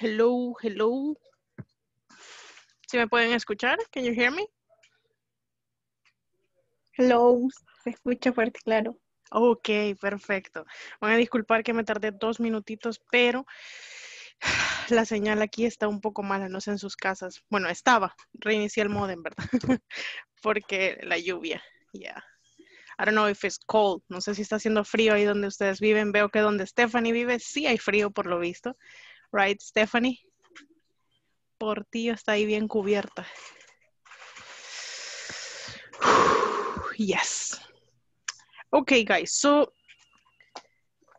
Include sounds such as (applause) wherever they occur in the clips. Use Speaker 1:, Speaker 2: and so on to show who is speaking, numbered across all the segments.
Speaker 1: Hello, hello. ¿Sí me pueden escuchar? Can you hear me?
Speaker 2: Hello, se escucha fuerte, claro.
Speaker 1: Ok, perfecto. Van a disculpar que me tardé dos minutitos, pero (sighs) la señal aquí está un poco mala, no sé en sus casas. Bueno, estaba. Reinicié el modem, ¿verdad? (laughs) Porque la lluvia, ya. I don't know if it's cold. No sé si está haciendo frío ahí donde ustedes viven. Veo que donde Stephanie vive sí hay frío por lo visto. Right, Stephanie? Portillo está ahí bien cubierta. (sighs) Yes. Okay, guys. So,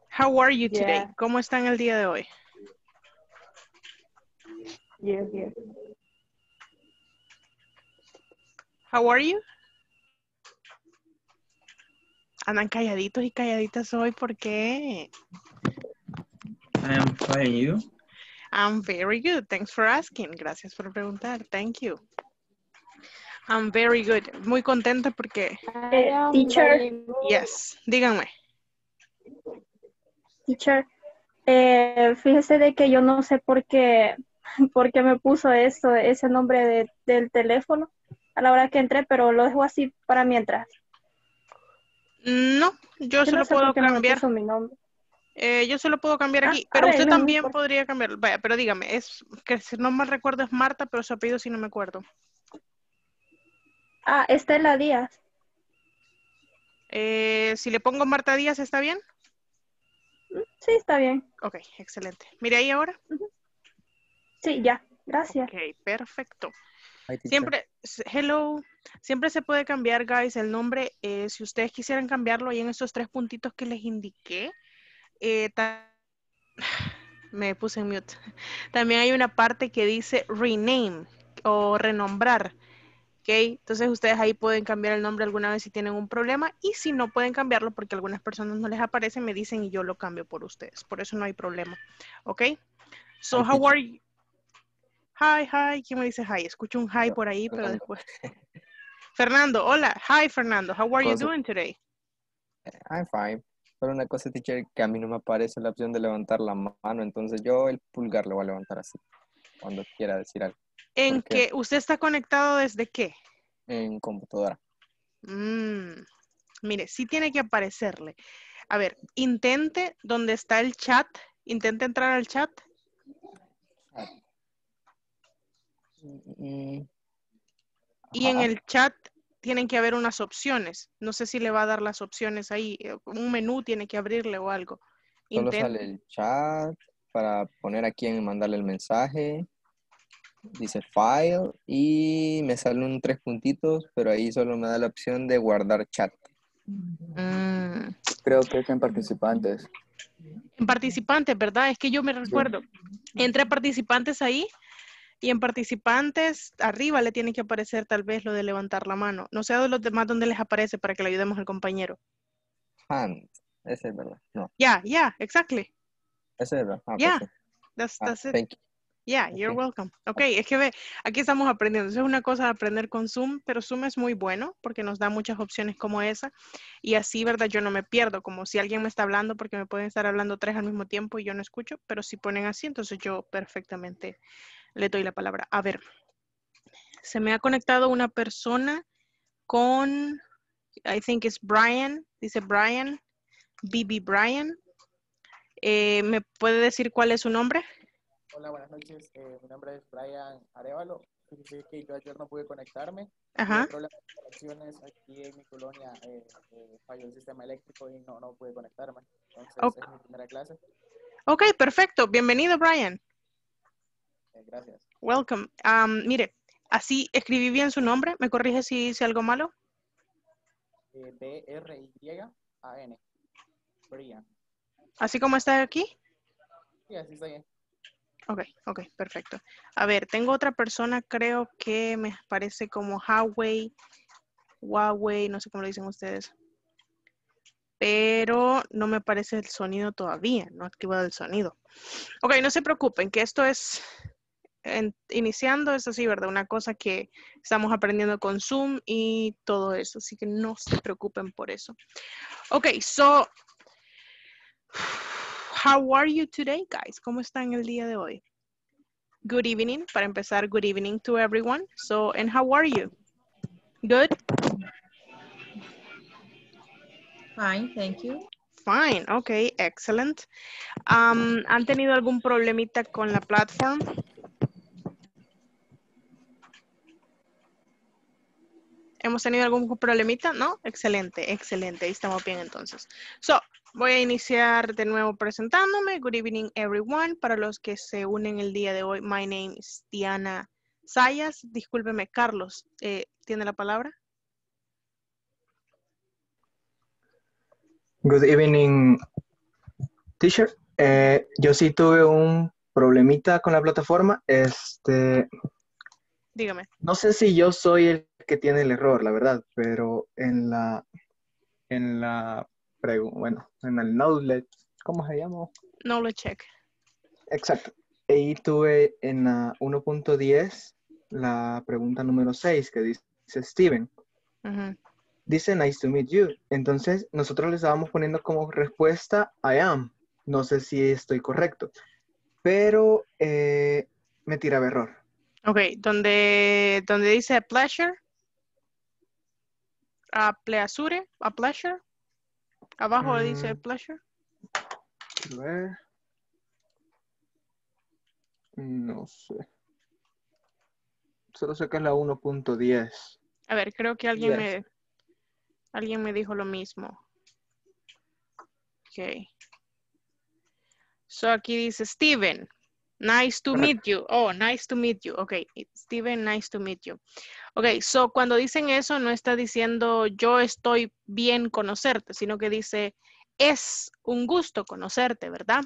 Speaker 1: how are you today?
Speaker 2: Yeah.
Speaker 1: ¿Cómo están el día de hoy?
Speaker 2: Yes, yes.
Speaker 1: How are you? Andan calladitos y calladitas hoy, ¿por qué?
Speaker 3: I'm fine, you?
Speaker 1: I'm very good. Thanks for asking. Gracias por preguntar. Thank you. I'm very good. Muy contenta porque,
Speaker 2: Eh, teacher,
Speaker 1: yes, díganme.
Speaker 2: teacher, eh, fíjese de que yo no sé por qué, (laughs) por qué me puso eso, ese nombre de- del teléfono a la hora que entré, pero lo dejo así para mientras.
Speaker 1: No, yo
Speaker 2: Yo
Speaker 1: se
Speaker 2: no
Speaker 1: lo
Speaker 2: sé
Speaker 1: puedo cambiar.
Speaker 2: puso mi nombre.
Speaker 1: Eh, yo se lo puedo cambiar
Speaker 2: Ah,
Speaker 1: aquí, pero usted
Speaker 2: no
Speaker 1: también podría cambiarlo. Vaya, pero dígame, es que si no mal recuerdo es Marta, pero su apellido sí no me acuerdo.
Speaker 2: Ah, Estela Díaz.
Speaker 1: Eh, si le pongo Marta Díaz, ¿está bien?
Speaker 2: Sí, está bien.
Speaker 1: Ok, excelente. Mire ahí ahora.
Speaker 2: Sí, ya. Gracias.
Speaker 1: Ok, perfecto. Siempre, hello, siempre se puede cambiar, guys, el nombre. eh, si ustedes quisieran cambiarlo ahí en estos tres puntitos que les indiqué, eh, (sighs) me puse en mute. También hay una parte que dice rename o renombrar. ¿ok? Entonces ustedes ahí pueden cambiar el nombre alguna vez si tienen un problema y si no pueden cambiarlo porque algunas personas no les aparece, me dicen y yo lo cambio por ustedes. Por eso no hay problema. ¿Ok? So, how are you? Hi, hi. ¿Quién me dice hi? Escucho un hi por ahí, pero
Speaker 3: Fernando.
Speaker 1: después. Fernando, hola. Hi, Fernando. How are you doing today?
Speaker 3: I'm fine. Pero una cosa, teacher, que a mí no me aparece la opción de levantar la mano, entonces yo el pulgar lo voy a levantar así, cuando quiera decir algo,
Speaker 1: ¿En
Speaker 3: ¿Por qué?
Speaker 1: usted está conectado desde qué?
Speaker 3: en computadora.
Speaker 1: Mm, mire, sí tiene que aparecerle. A ver, intente donde está el chat. Intente entrar al chat.
Speaker 3: Mm,
Speaker 1: Y en el chat tienen que haber unas opciones. No sé si le va a dar las opciones ahí. eh, Un menú tiene que abrirle o algo.
Speaker 3: Solo sale el chat para poner a quién mandarle el mensaje. Dice file y me salen un tres puntitos, pero ahí solo me da la opción de guardar chat.
Speaker 1: Mm,
Speaker 4: Creo que es en participantes.
Speaker 1: En participantes, ¿verdad? Es que yo me recuerdo. Entré a participantes ahí y en participantes arriba le tiene que aparecer tal vez lo de levantar la mano. No sé de los demás dónde les aparece para que le ayudemos al compañero.
Speaker 3: Hand. Ese es verdad. No,
Speaker 1: Yeah, yeah, exactly.
Speaker 3: ese es verdad. Ah,
Speaker 1: Yeah. That's,
Speaker 3: Ah,
Speaker 1: that's it.
Speaker 3: thank you.
Speaker 1: Yeah, you're welcome. Ok, es que ve, aquí estamos aprendiendo. Eso es una cosa de aprender con Zoom, pero Zoom es muy bueno porque nos da muchas opciones como esa. Y así, ¿verdad? Yo no me pierdo, como si alguien me está hablando, porque me pueden estar hablando tres al mismo tiempo y yo no escucho, pero si ponen así, entonces yo perfectamente le doy la palabra. A ver, se me ha conectado una persona con, I think it's Brian, dice Brian, BB Brian. Eh, ¿Me puede decir cuál es su nombre?
Speaker 5: Hola, buenas noches. Eh, mi nombre es Brian Arevalo. Fíjese que yo ayer no pude conectarme.
Speaker 1: Ajá.
Speaker 5: Tuve problemas de conexiones aquí en mi colonia. Eh, eh, falló el sistema eléctrico y no, no pude conectarme. Entonces,
Speaker 1: Ok.
Speaker 5: es mi primera clase.
Speaker 1: Ok, perfecto. Bienvenido, Brian.
Speaker 5: Eh, gracias.
Speaker 1: Welcome. Um, mire, así escribí bien su nombre. ¿Me corrige si hice algo malo?
Speaker 5: Eh, B-R-Y-A-N. Brian.
Speaker 1: Así como está aquí.
Speaker 5: Sí, así está bien.
Speaker 1: Ok, ok, perfecto. A ver, tengo otra persona, creo que me parece como Huawei, Huawei, no sé cómo lo dicen ustedes. Pero no me parece el sonido todavía, no ha activado el sonido. Ok, no se preocupen, que esto es en- iniciando, es así, ¿verdad? Una cosa que estamos aprendiendo con Zoom y todo eso, así que no se preocupen por eso. Ok, so, how are you today, guys? ¿Cómo están el día de hoy? good evening. Para empezar, good evening to everyone. So, and how are you? Good?
Speaker 6: Fine, thank you.
Speaker 1: Fine, okay, excellent. Um, ¿Han tenido algún problemita con la platform? ¿Hemos tenido algún problemita? ¿No? Excelente, excelente. Ahí estamos bien entonces. So, voy a iniciar de nuevo presentándome. Good evening, everyone. Para los que se unen el día de hoy, my name is Diana Sayas. Discúlpeme, Carlos, eh, ¿tiene la palabra?
Speaker 7: Good evening, teacher. Eh, yo sí tuve un problemita con la plataforma. Este,
Speaker 1: Dígame.
Speaker 7: no sé si yo soy el que tiene el error, la verdad, pero en la, en la, bueno, en el knowledge, ¿cómo se llama?
Speaker 1: Knowledge check.
Speaker 7: Exacto. Ahí tuve en la 1.10 la pregunta número 6 que dice Steven. Dice nice to meet you. Entonces nosotros le estábamos poniendo como respuesta I am. No sé si estoy correcto. Pero eh, me tiraba error.
Speaker 1: Ok, donde, donde dice pleasure, a pleasure, a pleasure, abajo dice
Speaker 7: Mm.
Speaker 1: pleasure.
Speaker 7: No sé. Solo sé que es la 1.10.
Speaker 1: A ver, creo que alguien
Speaker 7: Yes.
Speaker 1: me, alguien me dijo lo mismo. Ok. So aquí dice Steven. Nice to meet you. Oh, nice to meet you. Ok, Steven, nice to meet you. Ok, so cuando dicen eso no está diciendo yo estoy bien conocerte, sino que dice es un gusto conocerte, ¿verdad?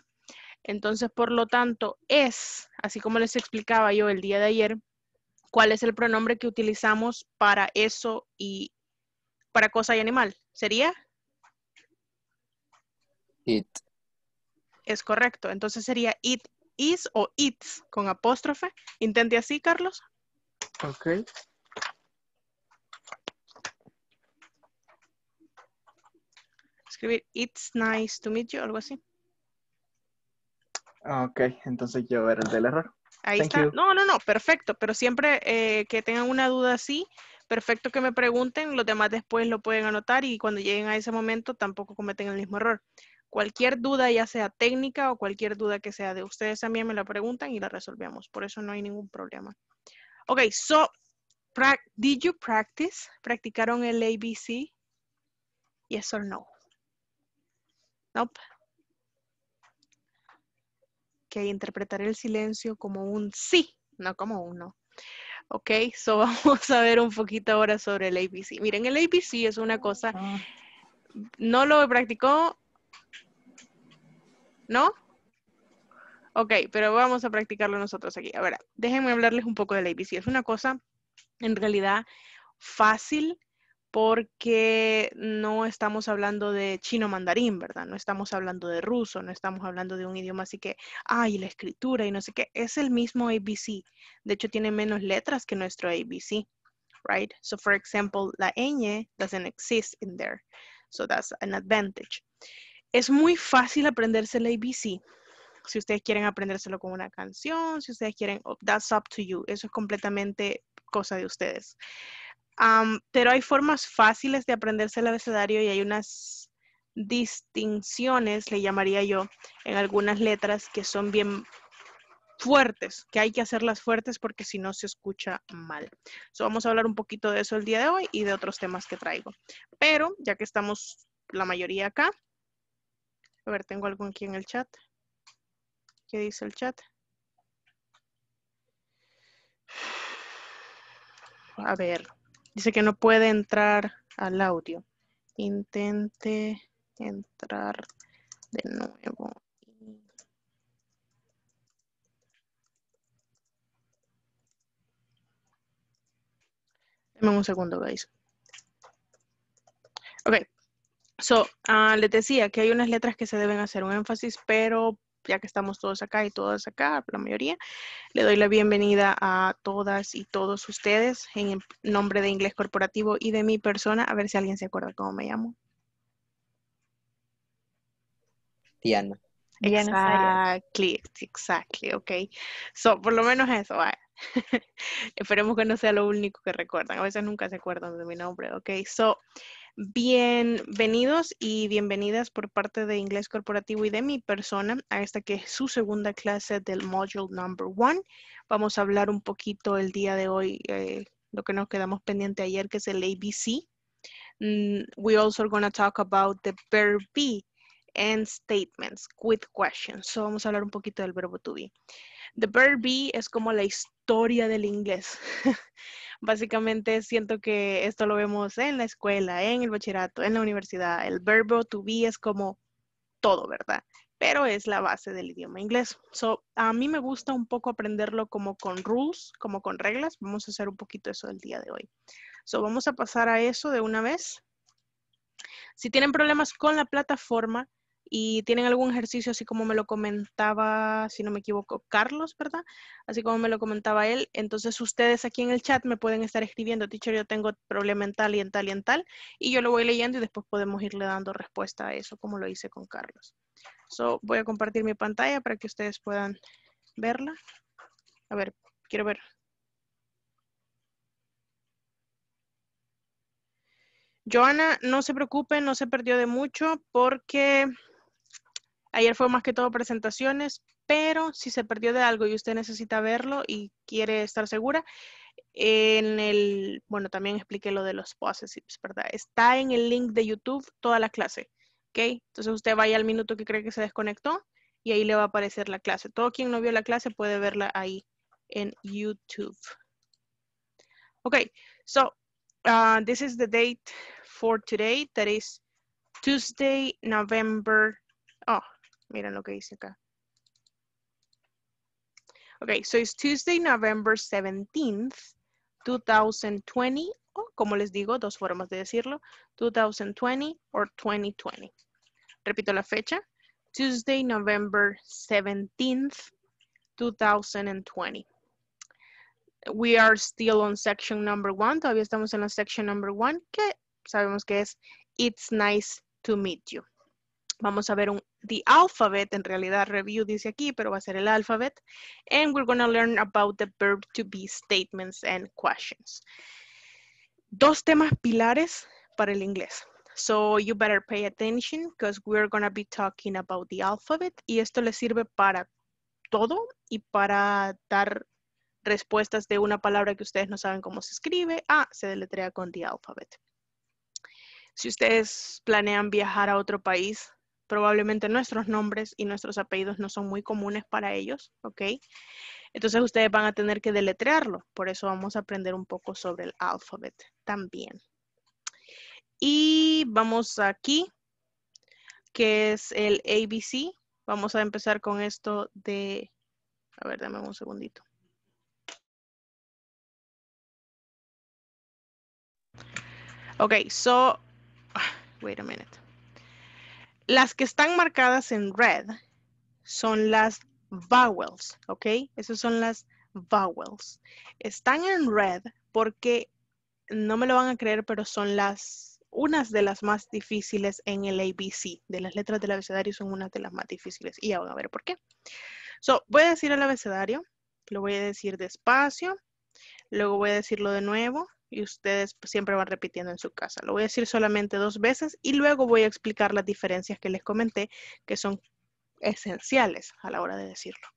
Speaker 1: Entonces, por lo tanto, es, así como les explicaba yo el día de ayer, cuál es el pronombre que utilizamos para eso y para cosa y animal. ¿Sería?
Speaker 3: It.
Speaker 1: Es correcto. Entonces sería it is o its con apóstrofe. Intente así, Carlos.
Speaker 7: Ok.
Speaker 1: Escribir it's nice to meet you, algo así.
Speaker 7: Ok, entonces yo era el del error.
Speaker 1: Ahí
Speaker 7: Thank
Speaker 1: está.
Speaker 7: you.
Speaker 1: No, no, no, perfecto. Pero siempre eh, que tengan una duda así, perfecto que me pregunten. Los demás después lo pueden anotar y cuando lleguen a ese momento tampoco cometen el mismo error. Cualquier duda, ya sea técnica o cualquier duda que sea de ustedes también me la preguntan y la resolvemos. Por eso no hay ningún problema. Ok, so, did you practice? ¿Practicaron el ABC? Yes or no? Nope. que interpretaré el silencio como un sí, no como un no. Ok, so (laughs) vamos a ver un poquito ahora sobre el ABC. Miren, el ABC es una cosa, no lo practicó, ¿no? Ok, pero vamos a practicarlo nosotros aquí. A ver, déjenme hablarles un poco del ABC. Es una cosa en realidad fácil porque no estamos hablando de chino mandarín, ¿verdad? No estamos hablando de ruso, no estamos hablando de un idioma así que, ay, la escritura y no sé qué, es el mismo ABC. De hecho, tiene menos letras que nuestro ABC, right? So, for example, la ñ doesn't exist in there. So, that's an advantage. Es muy fácil aprenderse el ABC. Si ustedes quieren aprendérselo con una canción, si ustedes quieren, oh, that's up to you. Eso es completamente cosa de ustedes. Am, pero hay formas fáciles de aprenderse el abecedario y hay unas distinciones, le llamaría yo, en algunas letras que son bien fuertes, que hay que hacerlas fuertes porque si no se escucha mal. So, vamos a hablar un poquito de eso el día de hoy y de otros temas que traigo. Pero ya que estamos la mayoría acá, a ver, tengo algo aquí en el chat. ¿Qué dice el chat? A ver, dice que no puede entrar al audio. Intente entrar de nuevo. Deme un segundo, guys. Ok. So, ah, les decía que hay unas letras que se deben hacer un énfasis, pero ya que estamos todos acá y todas acá, la mayoría, le doy la bienvenida a todas y todos ustedes en el nombre de Inglés Corporativo y de mi persona. A ver si alguien se acuerda cómo me llamo.
Speaker 3: Diana.
Speaker 1: Exactly, exactly, ok. So, por lo menos eso, vaya. (laughs) Esperemos que no sea lo único que recuerdan. A veces nunca se acuerdan de mi nombre, ok. So, bienvenidos y bienvenidas por parte de Inglés Corporativo y de mi persona a esta que es su segunda clase del module number one. Vamos a hablar un poquito el día de hoy, eh, lo que nos quedamos pendiente ayer, que es el ABC. Mm, we also going to talk about the verb be and statements with questions. So vamos a hablar un poquito del verbo to be. The verb be es como la historia del inglés. (laughs) Básicamente siento que esto lo vemos en la escuela, en el bachillerato, en la universidad. El verbo to be es como todo, ¿verdad? Pero es la base del idioma inglés. So, a mí me gusta un poco aprenderlo como con rules, como con reglas. Vamos a hacer un poquito eso el día de hoy. So, vamos a pasar a eso de una vez. Si tienen problemas con la plataforma, y tienen algún ejercicio así como me lo comentaba, si no me equivoco, Carlos, ¿verdad? Así como me lo comentaba él. Entonces ustedes aquí en el chat me pueden estar escribiendo, teacher, yo tengo problema en tal y en tal y en tal, y yo lo voy leyendo y después podemos irle dando respuesta a eso, como lo hice con Carlos. So, voy a compartir mi pantalla para que ustedes puedan verla. A ver, quiero ver. Joana, no se preocupe, no se perdió de mucho porque Ayer fue más que todo presentaciones, pero si se perdió de algo y usted necesita verlo y quiere estar segura, en el, bueno, también expliqué lo de los possessives, ¿verdad? Está en el link de YouTube toda la clase, ¿ok? Entonces usted vaya al minuto que cree que se desconectó y ahí le va a aparecer la clase. Todo quien no vio la clase puede verla ahí en YouTube. Ok, so uh, this is the date for today. That is Tuesday, November. Oh, Miren lo que dice acá. Okay, so it's Tuesday, November 17th, 2020, o como les digo, dos formas de decirlo, 2020 or 2020. Repito la fecha, Tuesday, November 17th, 2020. We are still on section number one, todavía estamos en la section number one, que sabemos que es It's nice to meet you. Vamos a ver un the alphabet, en realidad review dice aquí, pero va a ser el alphabet. And we're going to learn about the verb to be statements and questions. Dos temas pilares para el inglés. So you better pay attention because we're going to be talking about the alphabet y esto le sirve para todo y para dar respuestas de una palabra que ustedes no saben cómo se escribe. Ah, se deletrea con the alphabet. Si ustedes planean viajar a otro país, probablemente nuestros nombres y nuestros apellidos no son muy comunes para ellos, ¿ok? Entonces ustedes van a tener que deletrearlo, por eso vamos a aprender un poco sobre el alfabeto también. Y vamos aquí, que es el ABC. Vamos a empezar con esto de, a ver, dame un segundito. Ok, so, wait a minute. Las que están marcadas en red son las vowels, ¿ok? Esas son las vowels. Están en red porque, no me lo van a creer, pero son las, unas de las más difíciles en el ABC. De las letras del abecedario son unas de las más difíciles. Y ya van a ver por qué. So, voy a decir el abecedario, lo voy a decir despacio, luego voy a decirlo de nuevo, y ustedes siempre van repitiendo en su casa. Lo voy a decir solamente dos veces y luego voy a explicar las diferencias que les comenté que son esenciales a la hora de decirlo.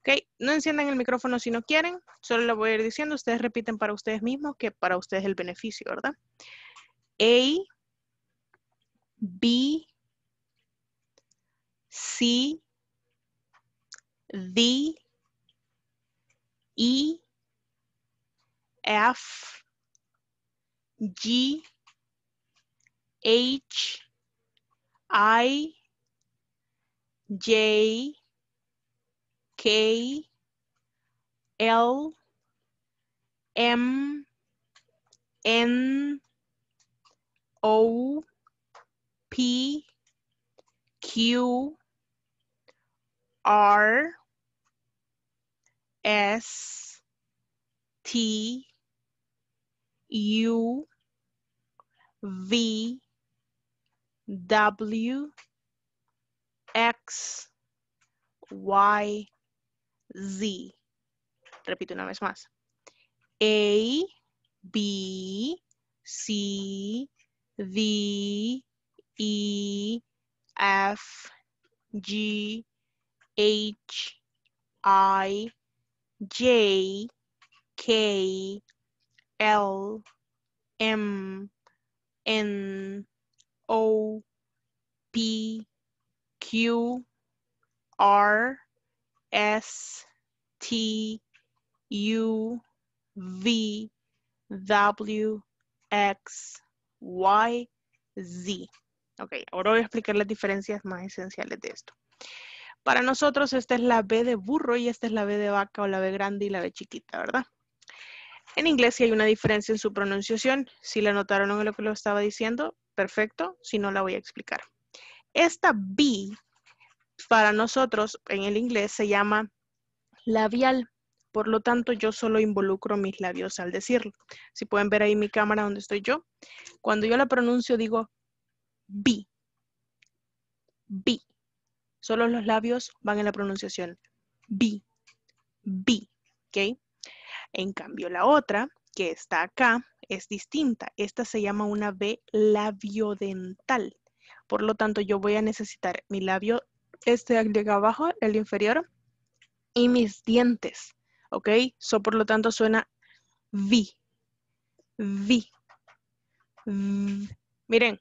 Speaker 1: Ok, no enciendan el micrófono si no quieren, solo lo voy a ir diciendo, ustedes repiten para ustedes mismos que para ustedes el beneficio, ¿verdad? A, B, C, D, E, F, G H I J K L M N O P Q R S T U V W X Y, Z. Repito una vez más. A, B, C, D, E, F, G, H, I, J, K, L, M, N, O, P, Q, R, S, T, U, V, W, X, Y, Z. Ok, ahora voy a explicar las diferencias más esenciales de esto. Para nosotros esta es la B de burro y esta es la B de vaca o la B grande y la B chiquita, ¿verdad? En inglés sí hay una diferencia en su pronunciación. Si la notaron en lo que lo estaba diciendo, perfecto. Si no, la voy a explicar. Esta B para nosotros en el inglés se llama labial. Por lo tanto, yo solo involucro mis labios al decirlo. Si pueden ver ahí mi cámara donde estoy yo, cuando yo la pronuncio digo B. B. Solo los labios van en la pronunciación. B. B. ¿Ok? En cambio, la otra, que está acá, es distinta. Esta se llama una B labiodental. Por lo tanto, yo voy a necesitar mi labio, este de acá abajo, el inferior, y mis dientes. ¿Ok? So, por lo tanto, suena V. V. V. Miren,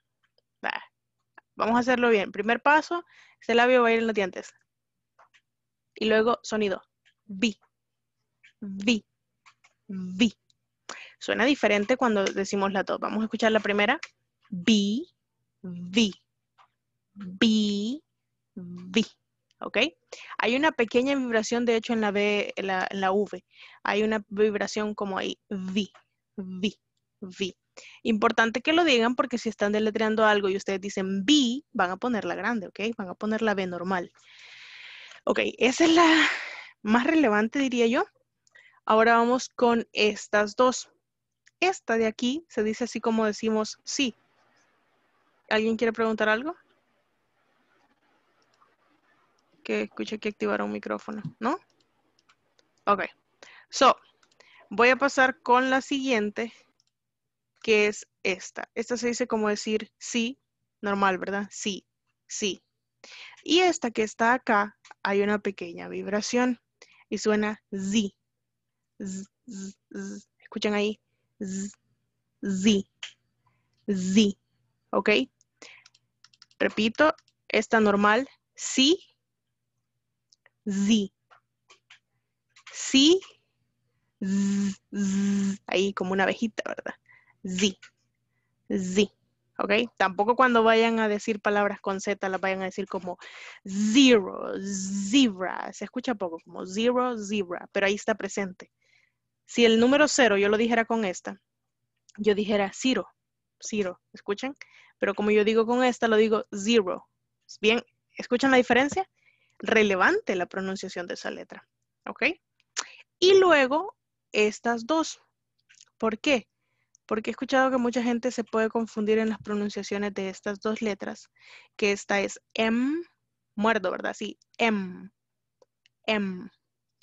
Speaker 1: va. vamos a hacerlo bien. Primer paso, este labio va a ir en los dientes. Y luego sonido. V. V. V. Suena diferente cuando decimos la dos. Vamos a escuchar la primera. B, V. B, V. ¿Ok? Hay una pequeña vibración, de hecho, en la B, en la, en V. Hay una vibración como ahí. V, V, V. Importante que lo digan porque si están deletreando algo y ustedes dicen B, van a poner la grande, ¿ok? Van a poner la B normal. Ok, esa es la más relevante, diría yo. Ahora vamos con estas dos. Esta de aquí se dice así como decimos sí. ¿Alguien quiere preguntar algo? Que escuche que activar un micrófono, ¿no? Ok. So, voy a pasar con la siguiente, que es esta. Esta se dice como decir sí, normal, ¿verdad? Sí, sí. Y esta que está acá, hay una pequeña vibración y suena Z. Z, z, z. Escuchen ahí. Z, Z. Z. ¿Ok? Repito, esta normal. Sí. Z. Z, z. Ahí como una abejita, ¿verdad? Z. Z. ¿Ok? Tampoco cuando vayan a decir palabras con Z las vayan a decir como zero, zebra. Se escucha poco, como zero, zebra, pero ahí está presente. Si el número cero yo lo dijera con esta, yo dijera zero, zero, ¿escuchan? Pero como yo digo con esta, lo digo zero. Bien, ¿escuchan la diferencia? Relevante la pronunciación de esa letra, ¿ok? Y luego estas dos. ¿Por qué? Porque he escuchado que mucha gente se puede confundir en las pronunciaciones de estas dos letras, que esta es M, muerdo, ¿verdad? Sí, M, M.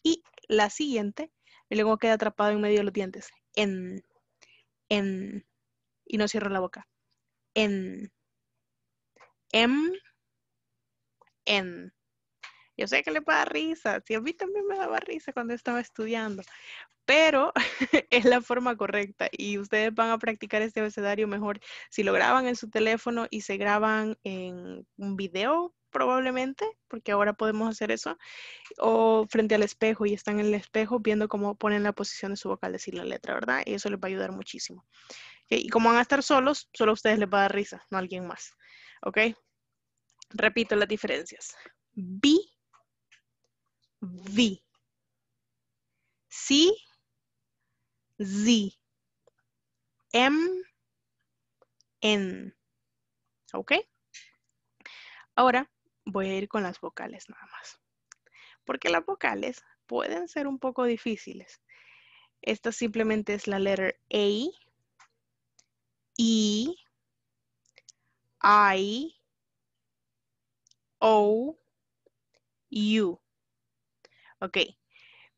Speaker 1: Y la siguiente y luego queda atrapado en medio de los dientes. En, en, y no cierro la boca. En, em, en. Yo sé que le da risa, si a mí también me daba risa cuando estaba estudiando, pero (laughs) es la forma correcta y ustedes van a practicar este abecedario mejor si lo graban en su teléfono y se graban en un video probablemente, porque ahora podemos hacer eso, o frente al espejo y están en el espejo viendo cómo ponen la posición de su vocal decir la letra, ¿verdad? Y eso les va a ayudar muchísimo. Y como van a estar solos, solo a ustedes les va a dar risa, no a alguien más. ¿Ok? Repito las diferencias. B, V. C, Z. M, N. ¿Ok? Ahora voy a ir con las vocales nada más. Porque las vocales pueden ser un poco difíciles. Esta simplemente es la letra A, E, I, O, U. Ok.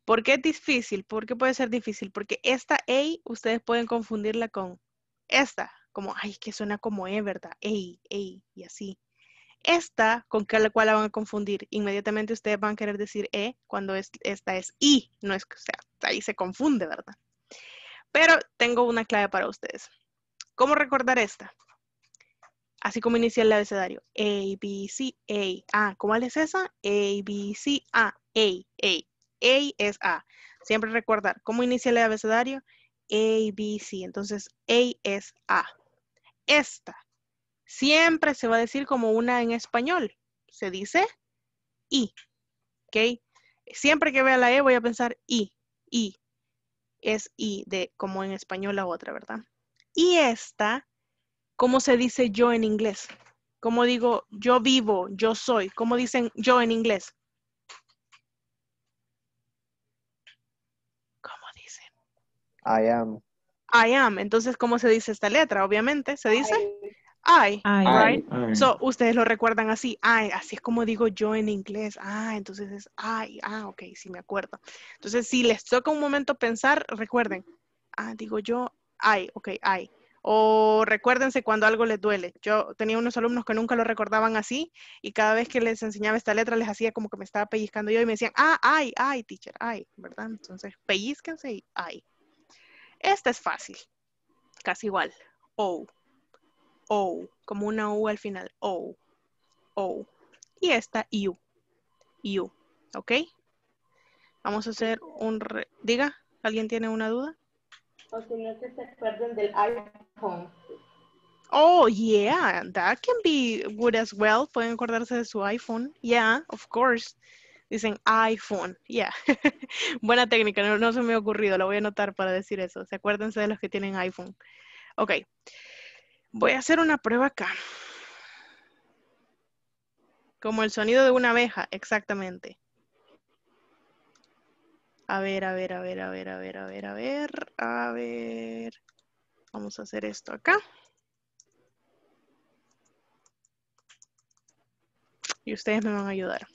Speaker 1: ¿Por qué es difícil? ¿Por qué puede ser difícil? Porque esta A ustedes pueden confundirla con esta, como, ay, que suena como E, ¿verdad? A, A, y así. Esta, ¿con qué la cual la van a confundir? Inmediatamente ustedes van a querer decir E cuando es- esta es I, no es o sea, ahí se confunde, ¿verdad? Pero tengo una clave para ustedes. ¿Cómo recordar esta? Así como inicia el abecedario. A, B, C, A. Ah, ¿cuál es esa? A, B, C, A. A, A. A es A. Siempre recordar. ¿Cómo inicia el abecedario? A, B, C. Entonces, A es A. Esta siempre se va a decir como una en español. Se dice I. ¿Ok? Siempre que vea la E voy a pensar I. I. Es I de como en español la otra, ¿verdad? Y esta, ¿cómo se dice yo en inglés? ¿Cómo digo yo vivo, yo soy? ¿Cómo dicen yo en inglés? ¿Cómo dicen?
Speaker 3: I am.
Speaker 1: I am. Entonces, ¿cómo se dice esta letra? Obviamente, se dice I,
Speaker 6: I.
Speaker 1: right?
Speaker 4: Ay.
Speaker 1: So, ustedes lo recuerdan así, I, así es como digo yo en inglés. Ah, entonces es I, ah, ok, sí me acuerdo. Entonces, si les toca un momento pensar, recuerden, ah, digo yo I, ok, I. O recuérdense cuando algo les duele. Yo tenía unos alumnos que nunca lo recordaban así y cada vez que les enseñaba esta letra les hacía como que me estaba pellizcando yo y me decían, ah, I, I, teacher, I, ¿verdad? Entonces, pellizquense y I. Esta es fácil, casi igual. O. O, como una U al final. O. O. Y esta U. U. ¿Ok? Vamos a hacer un... re- Diga, ¿alguien tiene una duda?
Speaker 8: O si no que se acuerden del iPhone.
Speaker 1: Oh, yeah, that can be good as well. Pueden acordarse de su iPhone. Yeah, of course. Dicen iPhone. Yeah. (laughs) Buena técnica, no, se me ha ocurrido. La voy a anotar para decir eso. Se acuérdense de los que tienen iPhone. Ok. Voy a hacer una prueba acá. Como el sonido de una abeja, exactamente. A ver, a ver, a ver, a ver, a ver, a ver, a ver, a ver. Vamos a hacer esto acá. Y ustedes me van a ayudar.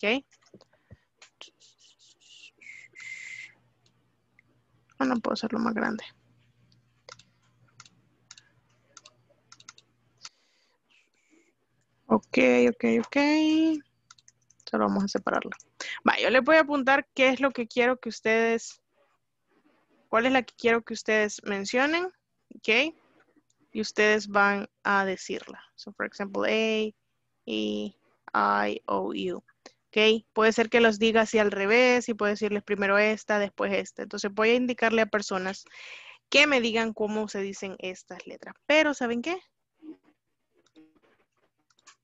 Speaker 1: ¿Ok? Ah, no puedo hacerlo más grande. Ok, ok, ok. Solo vamos a separarlo. Va, yo les voy a apuntar qué es lo que quiero que ustedes, cuál es la que quiero que ustedes mencionen, ok, y ustedes van a decirla. So, for example, A, E, I, O, U. Puede ser que los diga así al revés y puedo decirles primero esta, después esta. Entonces voy a indicarle a personas que me digan cómo se dicen estas letras. Pero ¿saben qué?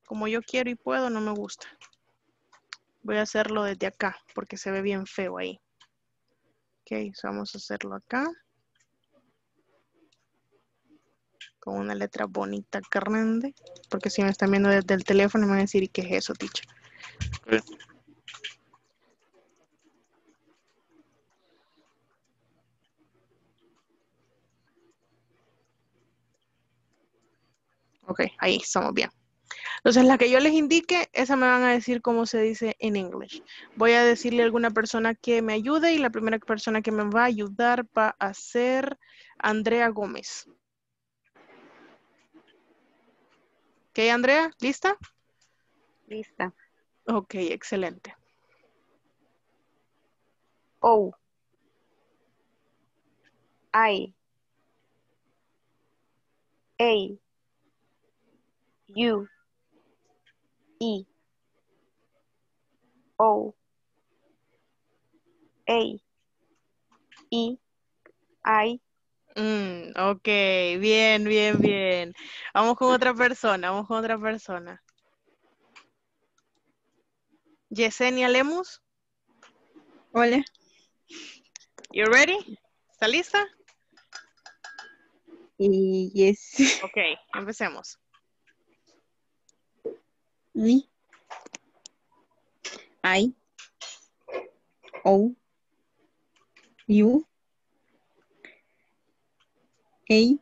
Speaker 1: Como yo quiero y puedo, no me gusta. Voy a hacerlo desde acá porque se ve bien feo ahí. Ok, vamos a hacerlo acá. Con una letra bonita, grande. Porque si me están viendo desde el teléfono me van a decir, ¿y qué es eso, teacher? Ok, ahí estamos bien. Entonces, la que yo les indique, esa me van a decir cómo se dice en English. Voy a decirle a alguna persona que me ayude y la primera persona que me va a ayudar va a ser Andrea Gómez. Ok, Andrea, ¿lista?
Speaker 9: Lista.
Speaker 1: Ok, excelente.
Speaker 9: O. I. A. U. E. O. A. E. I.
Speaker 1: Mm, ok, bien, bien, bien. Vamos con otra persona, vamos con otra persona. Yesenia Lemus,
Speaker 10: Hola.
Speaker 1: you ready? ¿Está lista?
Speaker 10: Y yes.
Speaker 1: Ok, empecemos.
Speaker 10: I. I. O. U. A.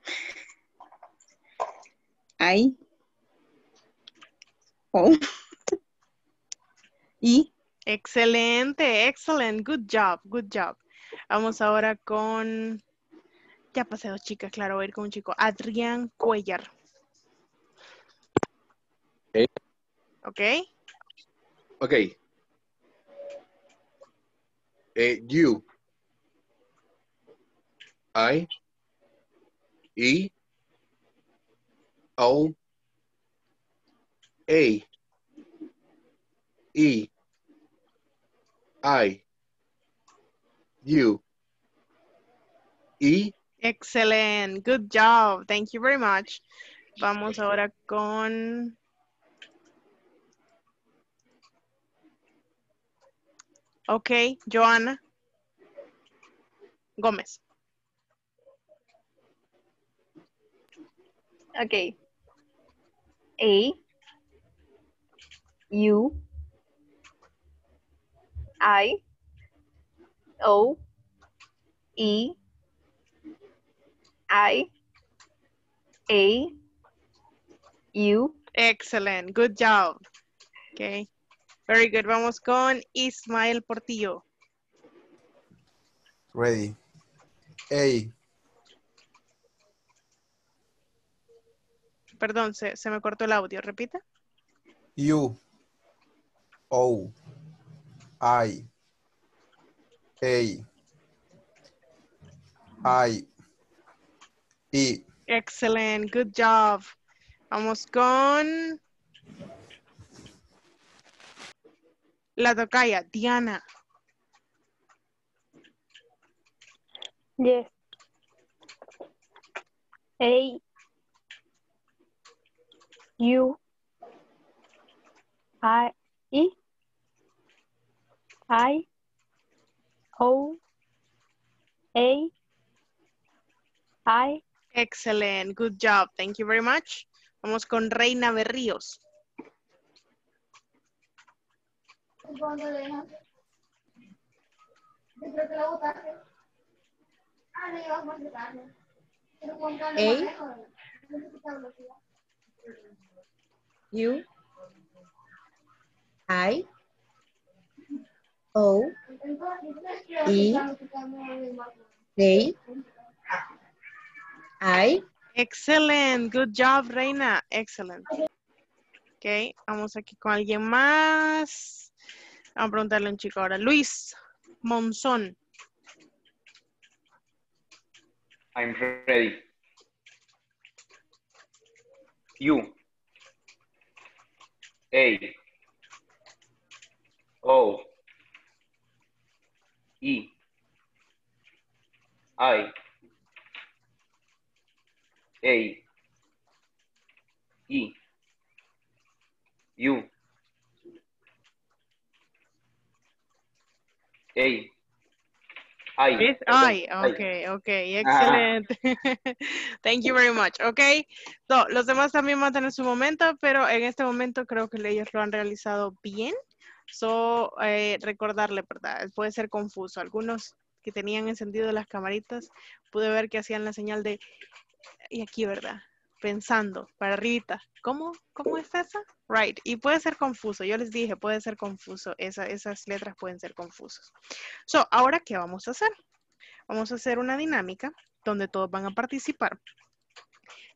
Speaker 10: I. O. I,
Speaker 1: Excelente, excelente. Good job, good job. Vamos ahora con. Ya pasé dos chicas, claro, voy a ir con un chico. Adrián Cuellar.
Speaker 11: Ok.
Speaker 1: Ok.
Speaker 11: Ok. Eh, you. I. E. O. A. E. I. U. E.
Speaker 1: Excellent. good job. Thank you very much. Vamos ahora con. Ok, Joana Gómez.
Speaker 9: Okay. A U I O E I A U
Speaker 1: Excellent, good job. Okay, very good. Vamos con Ismael Portillo.
Speaker 12: Ready. A,
Speaker 1: Perdón, se, se me cortó el audio. Repita.
Speaker 12: U, O, I, A, I, E,
Speaker 1: Excellent, good job. Vamos con la tocaya, Diana.
Speaker 2: Yes. A. U. I. E I O A I
Speaker 1: Excellent, good job. Thank you very much. Vamos con Reina Berríos.
Speaker 6: U I O E A I
Speaker 1: Excellent, good job, Reina. Excellent. Ok, vamos aquí con alguien más. Vamos a preguntarle a un chico ahora. Luis Monzón.
Speaker 13: I'm ready. U A O E I A E U A I.
Speaker 1: Luis, Ay, ok, ok, excelente. (laughs) Thank you very much, ok. So, los demás también van a tener su momento, pero en este momento creo que ellos lo han realizado bien. So, eh, recordarle, ¿verdad? Puede ser confuso. Algunos que tenían encendido las camaritas, pude ver que hacían la señal de, y aquí, ¿verdad? Pensando, para arribita. ¿Cómo? ¿Cómo es esa? Right. Y puede ser confuso. Yo les dije, puede ser confuso. Esa- esas letras pueden ser confusas. So, ahora, ¿qué vamos a hacer? Vamos a hacer una dinámica donde todos van a participar,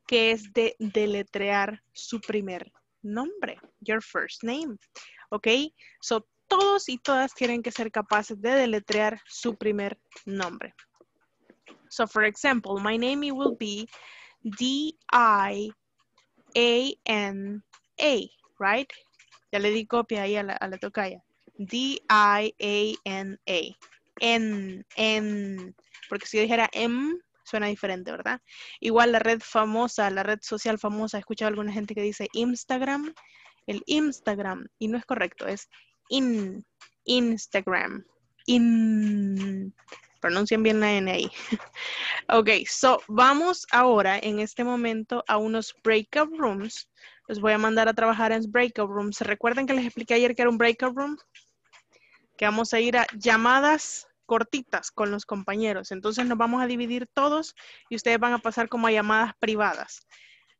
Speaker 1: que es de deletrear su primer nombre, your first name. ¿Ok? So, todos y todas tienen que ser capaces de deletrear su primer nombre. So, for example, my name will be D-I-A-N-A, right? Ya le di copia ahí a la, a la tocaya. D-I-A-N-A. N, N. Porque si yo dijera M, suena diferente, ¿verdad? Igual la red famosa, la red social famosa, he escuchado a alguna gente que dice Instagram, el Instagram, y no es correcto, es in, Instagram, in. Pronuncien bien la N ahí. (laughs) ok, so vamos ahora en este momento a unos breakout rooms. Los voy a mandar a trabajar en breakout rooms. ¿Se recuerdan que les expliqué ayer que era un breakout room? Que vamos a ir a llamadas cortitas con los compañeros. Entonces nos vamos a dividir todos y ustedes van a pasar como a llamadas privadas.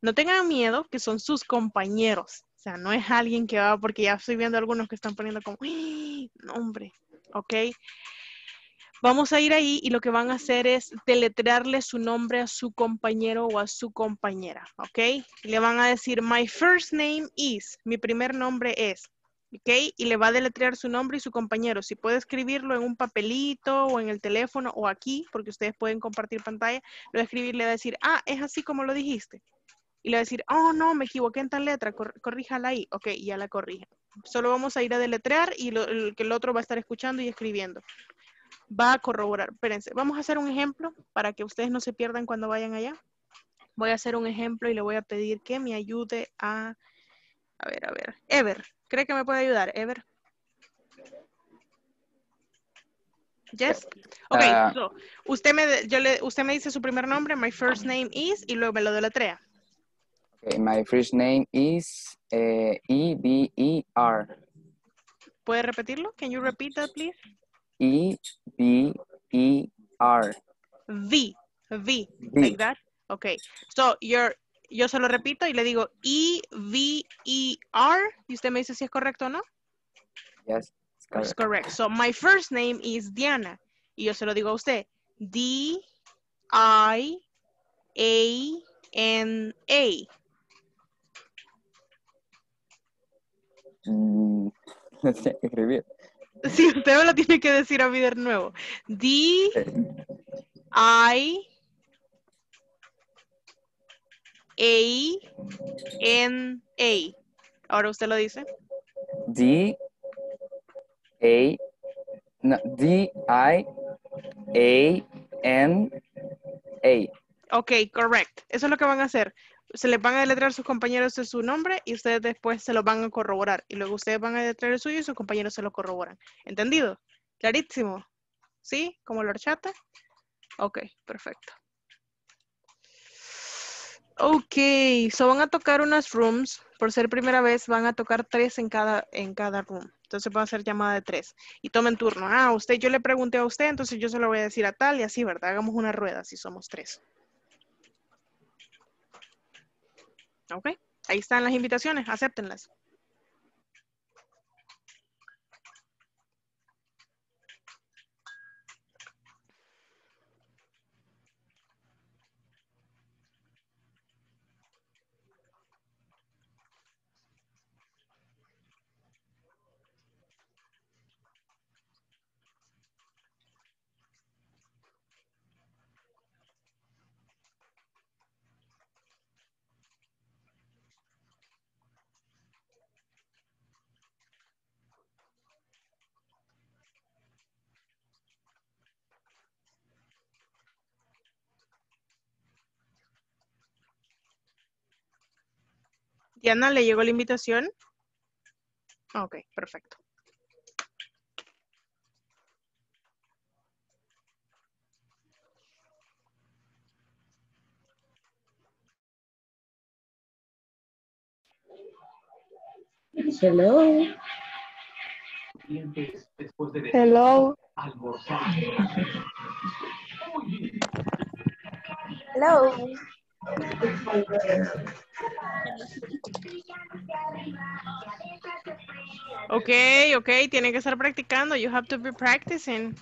Speaker 1: No tengan miedo que son sus compañeros. O sea, no es alguien que va, porque ya estoy viendo algunos que están poniendo como, "Ih, nombre, ¿ok? Vamos a ir ahí y lo que van a hacer es deletrearle su nombre a su compañero o a su compañera, ¿ok? Le van a decir, my first name is, mi primer nombre es, ¿ok? Y le va a deletrear su nombre y su compañero. Si puede escribirlo en un papelito o en el teléfono o aquí, porque ustedes pueden compartir pantalla, lo va escribir, le va a decir, ah, es así como lo dijiste. Y le va a decir, oh, no, me equivoqué en tal letra, cor- corríjala ahí. Ok, ya la corrige. Solo vamos a ir a deletrear y lo, el, el otro va a estar escuchando y escribiendo. Va a corroborar. Espérense, vamos a hacer un ejemplo para que ustedes no se pierdan cuando vayan allá. Voy a hacer un ejemplo y le voy a pedir que me ayude a... A ver, a ver. Ever, ¿cree que me puede ayudar? Ever. Yes. Ok,
Speaker 4: Ah.
Speaker 1: so, usted me, yo le, usted me dice su primer nombre, my first name is, y luego me lo deletrea.
Speaker 4: Okay, my first name is eh, E-B-E-R.
Speaker 1: ¿Puede repetirlo? Can you repeat that, please?
Speaker 4: E-B-E-R.
Speaker 1: V, V,
Speaker 4: V.
Speaker 1: like that. Okay. So, your, yo se lo repito y le digo E, V, E, R, y usted me dice si es correcto o no.
Speaker 4: Yes, it's
Speaker 1: It's
Speaker 4: correct.
Speaker 1: correct. So, my first name is Diana. Y yo se lo digo a usted. D, I, A, N, A.
Speaker 4: Mm, (laughs) no sé qué escribir.
Speaker 1: Si usted me lo tiene que decir a mí de nuevo. D, I, A, N, A. Ahora usted lo dice.
Speaker 4: D A no, D I A N A.
Speaker 1: Ok, correct. Eso es lo que van a hacer. Se les van a deletrear sus compañeros de su nombre y ustedes después se lo van a corroborar. Y luego ustedes van a deletrear el suyo y sus compañeros se lo corroboran. ¿Entendido? Clarísimo. ¿Sí? ¿Como la horchata? Ok, perfecto. Ok, so van a tocar unas rooms. Por ser primera vez, van a tocar tres en cada, en cada room. Entonces va a ser llamada de tres. Y tomen turno. Ah, usted, yo le pregunté a usted, entonces yo se lo voy a decir a tal y así, ¿verdad? Hagamos una rueda si somos tres. Ok, ahí están las invitaciones, acéptenlas. Diana, ¿le llegó la invitación? Ok, perfecto.
Speaker 6: Hello.
Speaker 2: Hello.
Speaker 9: Hello.
Speaker 1: Ok, ok, tiene que estar practicando. You have to be practicing.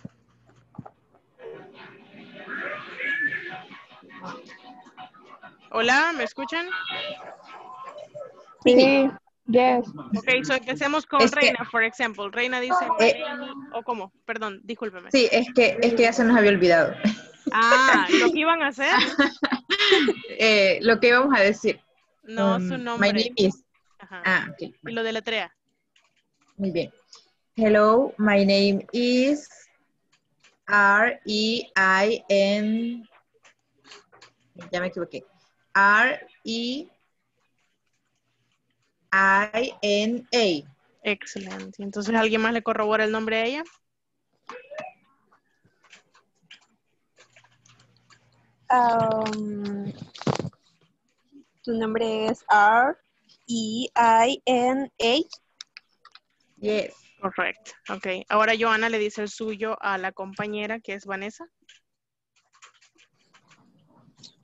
Speaker 1: Hola, ¿me escuchan?
Speaker 2: Sí, yes.
Speaker 1: Ok, so empecemos con
Speaker 6: Es que-
Speaker 1: Reina, por ejemplo. Reina dice,
Speaker 6: Eh,
Speaker 1: o cómo, perdón, discúlpeme.
Speaker 6: Sí, es que, es que ya se nos había olvidado.
Speaker 1: Ah, lo que iban a hacer, (laughs)
Speaker 6: Eh, lo que íbamos a decir.
Speaker 1: no,
Speaker 6: Um,
Speaker 1: su
Speaker 6: My
Speaker 1: nombre.
Speaker 6: name is.
Speaker 1: Ajá.
Speaker 6: Ah, ok.
Speaker 1: Y lo deletrea.
Speaker 6: Muy bien. Hello, my name is R E I N. Ya me equivoqué. R E I N A.
Speaker 1: Excelente. Entonces, ¿alguien más le corrobora el nombre a ella?
Speaker 9: Um, tu nombre es R E I N A.
Speaker 6: Yes.
Speaker 1: Correcto. Ok. Ahora Joana le dice el suyo a la compañera que es Vanessa.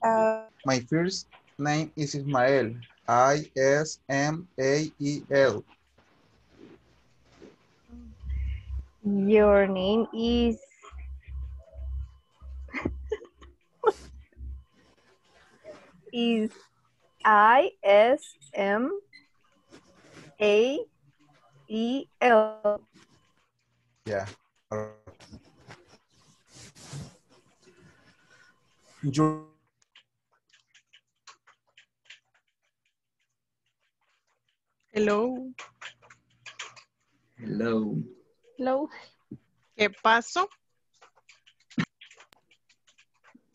Speaker 9: Uh,
Speaker 12: My first name is Ismael. I S M A E L.
Speaker 9: Your name is is I S M A E L.
Speaker 12: Yeah. Your
Speaker 1: Hello.
Speaker 3: Hello.
Speaker 2: Hello.
Speaker 1: ¿Qué pasó?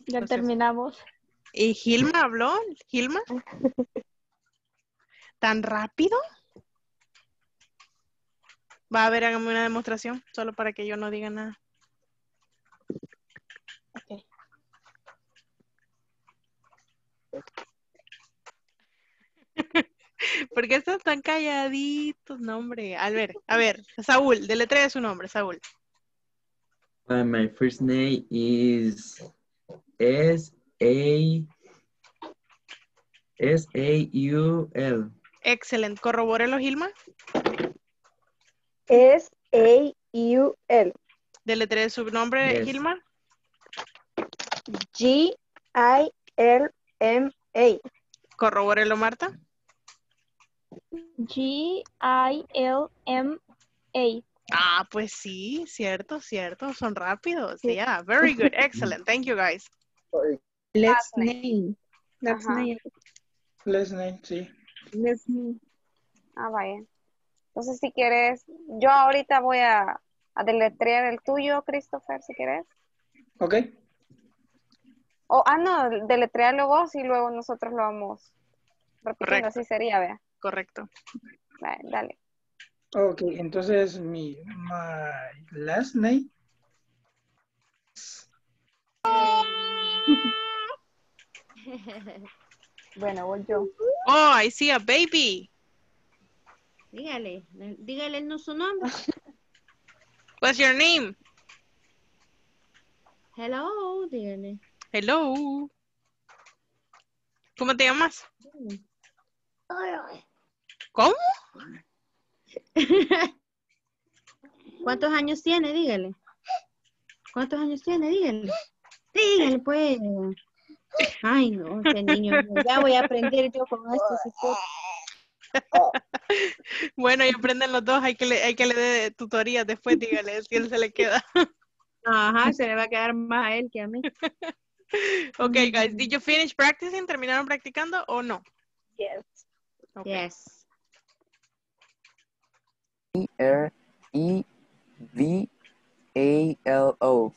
Speaker 2: Ya
Speaker 1: Entonces-
Speaker 2: terminamos.
Speaker 1: ¿Y Gilma habló? ¿Gilma? (laughs) ¿Tan rápido? Va a ver, hágame una demostración, solo para que yo no diga nada.
Speaker 2: Ok. (laughs)
Speaker 1: ¿Por qué están tan calladitos? No, hombre. A ver, a ver, Saúl, deletree su nombre, Saúl.
Speaker 14: Uh, my first name is S A S A U L.
Speaker 1: Excelente. ¿Corrobórelo, Gilma?
Speaker 9: S A U L.
Speaker 1: Deletree su nombre,
Speaker 14: Yes.
Speaker 1: Gilma.
Speaker 9: G I L M A.
Speaker 1: Corrobórelo, Marta.
Speaker 2: G I L M A.
Speaker 1: Ah, pues sí, cierto, cierto. Son rápidos. Yeah, very good. Excellent. (laughs) Thank you, guys.
Speaker 10: Let's name. Let's
Speaker 9: Ajá.
Speaker 10: name.
Speaker 5: Les name, sí.
Speaker 10: Let's name.
Speaker 9: Ah, vaya. Entonces, si quieres, yo ahorita voy a, a deletrear el tuyo, Christopher, si quieres.
Speaker 5: Ok.
Speaker 9: O, ah, no, deletrearlo vos y luego nosotros lo vamos repitiendo.
Speaker 1: Correcto.
Speaker 9: Así sería, vea.
Speaker 1: Correcto.
Speaker 9: Vale, dale.
Speaker 5: Ok, entonces mi my last name (laughs) (laughs)
Speaker 9: Bueno, voy yo.
Speaker 1: Oh, I see a baby.
Speaker 15: Dígale, dígale no su nombre. (laughs)
Speaker 1: What's your name?
Speaker 15: Hello, dígale.
Speaker 1: Hello. ¿Cómo te llamas? ¿Cómo? (laughs)
Speaker 15: ¿Cuántos años tiene? Dígale. ¿Cuántos años tiene? Dígale. Dígale, pues. Ay, no, ese niño. Ya voy a aprender yo con esto. si. (laughs)
Speaker 1: Bueno, y aprenden los dos. Hay que le, hay que le dé tutorías después, dígale si él se le (laughs) queda.
Speaker 15: Ajá, se le va a quedar más a él que a mí. (laughs)
Speaker 1: Okay, guys, did you finish practicing? ¿Terminaron practicando o no?
Speaker 9: Yes.
Speaker 1: Okay.
Speaker 15: Yes.
Speaker 4: E R E V A L O.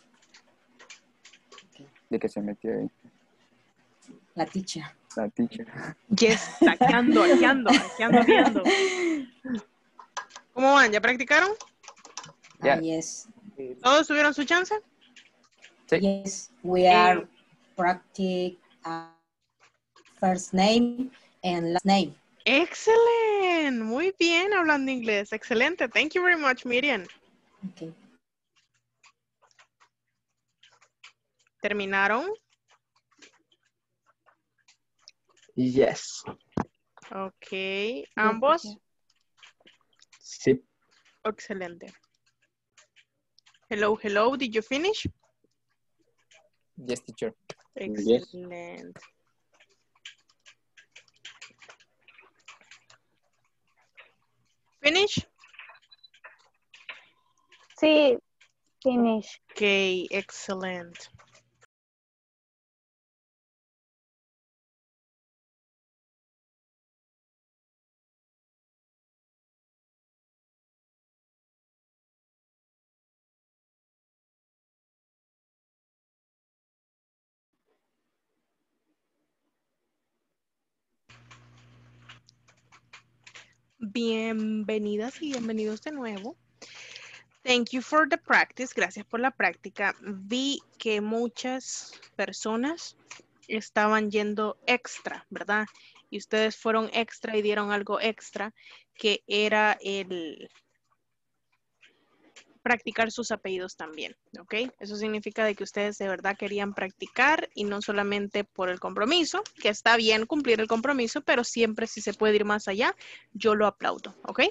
Speaker 4: ¿De qué se metió ahí?
Speaker 6: La ticha.
Speaker 4: La teacher.
Speaker 1: Yes, saqueando, saqueando, viendo. ¿Cómo van? ¿Ya practicaron?
Speaker 4: Ya.
Speaker 6: Ah, yes.
Speaker 1: ¿Todos tuvieron su chance?
Speaker 6: Yes. We are practice uh, first name and last name.
Speaker 1: Excelente, muy bien hablando inglés, excelente. Thank you very much, Miriam.
Speaker 6: Okay.
Speaker 1: ¿Terminaron?
Speaker 7: Yes.
Speaker 1: Ok, ambos.
Speaker 7: Sí.
Speaker 1: Excelente. Hello, hello, did you finish?
Speaker 3: Yes, teacher.
Speaker 7: Yes.
Speaker 1: Excellent. Finish?
Speaker 9: Sí, finish.
Speaker 1: Okay, excellent. Bienvenidas y bienvenidos de nuevo. Thank you for the practice. Gracias por la práctica. Vi que muchas personas estaban yendo extra, ¿verdad? Y ustedes fueron extra y dieron algo extra, que era el practicar sus apellidos también, ¿ok? Eso significa de que ustedes de verdad querían practicar y no solamente por el compromiso, que está bien cumplir el compromiso, pero siempre si se puede ir más allá, yo lo aplaudo, ¿ok?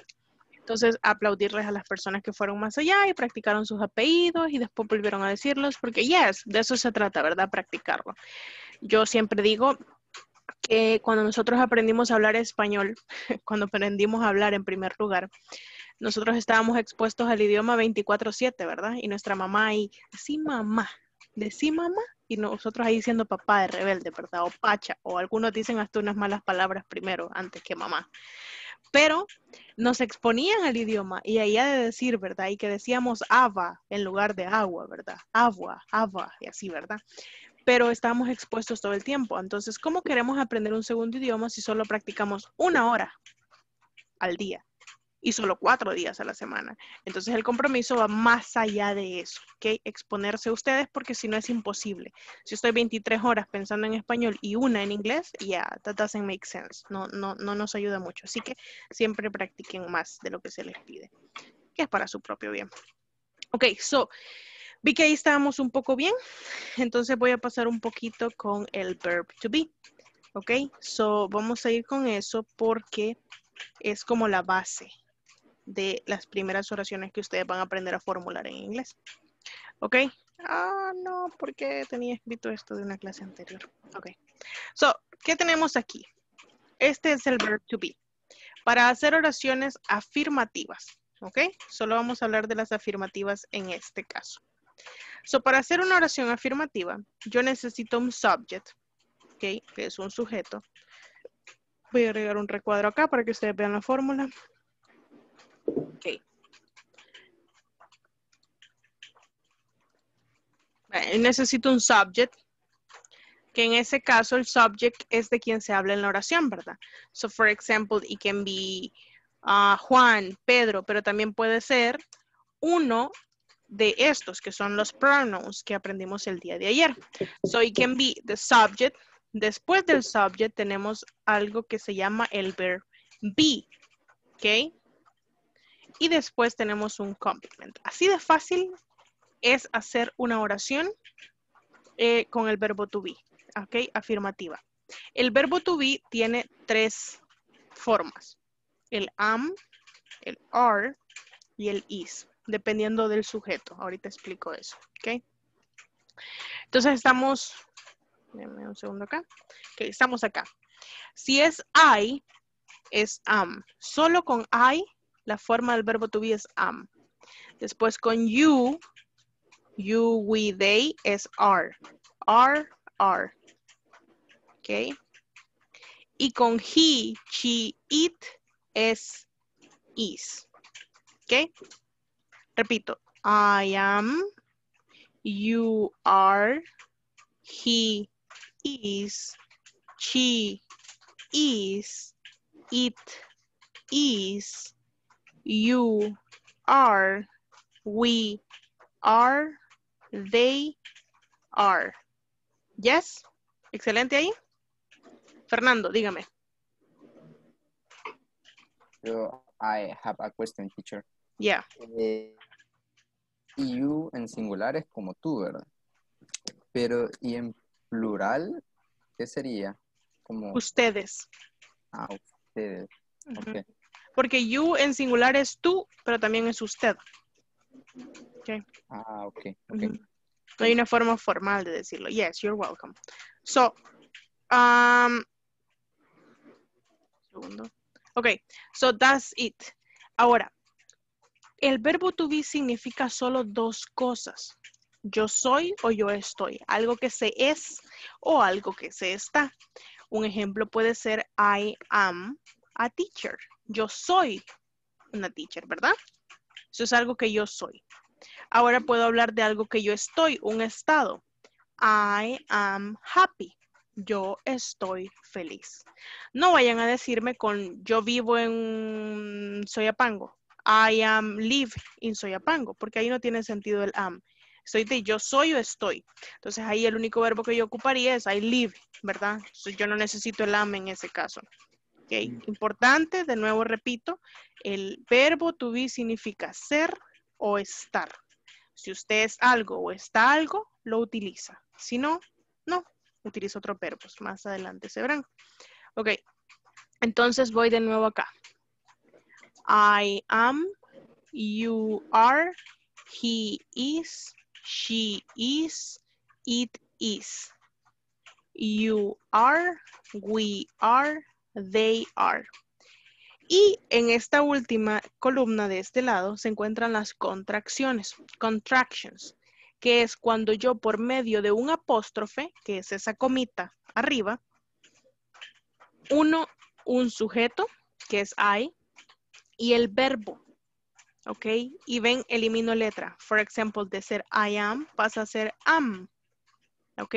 Speaker 1: Entonces, aplaudirles a las personas que fueron más allá y practicaron sus apellidos y después volvieron a decirlos, porque yes, de eso se trata, ¿verdad? Practicarlo. Yo siempre digo que cuando nosotros aprendimos a hablar español, (laughs) cuando aprendimos a hablar en primer lugar, nosotros estábamos expuestos al idioma 24/7, ¿verdad? Y nuestra mamá ahí, sí mamá, decí mamá, y nosotros ahí siendo papá de rebelde, ¿verdad? O pacha, o algunos dicen hasta unas malas palabras primero, antes que mamá. Pero nos exponían al idioma y ahí de decir, ¿verdad? Y que decíamos ava en lugar de agua, ¿verdad? Agua, ava, y así, ¿verdad? Pero estábamos expuestos todo el tiempo. Entonces, ¿cómo queremos aprender un segundo idioma si solo practicamos una hora al día? Y solo cuatro días a la semana. Entonces el compromiso va más allá de eso, ¿ok? Exponerse a ustedes porque si no es imposible. Si estoy 23 horas pensando en español y una en inglés, ya, yeah, that doesn't make sense. No, no, no nos ayuda mucho. Así que siempre practiquen más de lo que se les pide, que es para su propio bien. Ok, so, vi que ahí estábamos un poco bien, entonces voy a pasar un poquito con el verb to be. Ok, so vamos a ir con eso porque es como la base de las primeras oraciones que ustedes van a aprender a formular en inglés. ¿Ok? Ah, no, porque tenía escrito esto de una clase anterior. Ok. So, ¿qué tenemos aquí? Este es el verb to be. Para hacer oraciones afirmativas. ¿Ok? Solo vamos a hablar de las afirmativas en este caso. So, para hacer una oración afirmativa, yo necesito un subject, ¿ok? Que es un sujeto. Voy a agregar un recuadro acá para que ustedes vean la fórmula. Ok. Necesito un subject, que en ese caso el subject es de quien se habla en la oración, ¿verdad? So, for example, it can be uh, Juan, Pedro, pero también puede ser uno de estos, que son los pronouns que aprendimos el día de ayer. So, it can be the subject. Después del subject tenemos algo que se llama el verb be, ¿ok? Y después tenemos un complement. Así de fácil es hacer una oración eh, con el verbo to be, ¿ok? Afirmativa. El verbo to be tiene tres formas. El am, el are y el is, dependiendo del sujeto. Ahorita explico eso, ¿ok? Entonces estamos, déjame un segundo acá. Estamos acá. Si es I, es am. Solo con I la forma del verbo to be es am. Después con you, you, we, they es are. Are, are. ¿Ok? Y con he, she, it es is. ¿Ok? Repito. I am, you are, he is, she is, it is, you are, we are, they are. Yes? Excelente ahí. Fernando, dígame.
Speaker 3: So I have a question, teacher.
Speaker 1: Yeah.
Speaker 3: Eh, you en singular es como tú, ¿verdad? Pero, ¿y en plural? ¿Qué sería? Como...
Speaker 1: Ustedes.
Speaker 3: Ah, ustedes.
Speaker 1: Uh -huh.
Speaker 3: Ok.
Speaker 1: Porque you en singular es tú, pero también es usted. Okay.
Speaker 3: Ah, ok. okay.
Speaker 1: No hay una forma formal de decirlo. Yes, you're welcome. So, um, segundo. Ok, so that's it. Ahora, el verbo to be significa solo dos cosas. Yo soy o yo estoy. Algo que se es o algo que se está. Un ejemplo puede ser I am a teacher. Yo soy una teacher, ¿verdad? Eso es algo que yo soy. Ahora puedo hablar de algo que yo estoy, un estado. I am happy. Yo estoy feliz. No vayan a decirme con yo vivo en Soyapango. I am live in Soyapango, porque ahí no tiene sentido el am. Estoy de yo soy o estoy. Entonces ahí el único verbo que yo ocuparía es I live, ¿verdad? Yo no necesito el am en ese caso. Okay. Importante, de nuevo repito, el verbo to be significa ser o estar. Si usted es algo o está algo, lo utiliza. Si no, no, utiliza otro verbo. Más adelante se verán. Ok, entonces voy de nuevo acá. I am, you are, he is, she is, it is. You are, we are, they are. Y en esta última columna de este lado se encuentran las contracciones, contractions, que es cuando yo por medio de un apóstrofe, que es esa comita arriba, uno, un sujeto, que es I, y el verbo, ¿ok? Y ven, elimino letra. For example, de ser I am pasa a ser am, ¿ok?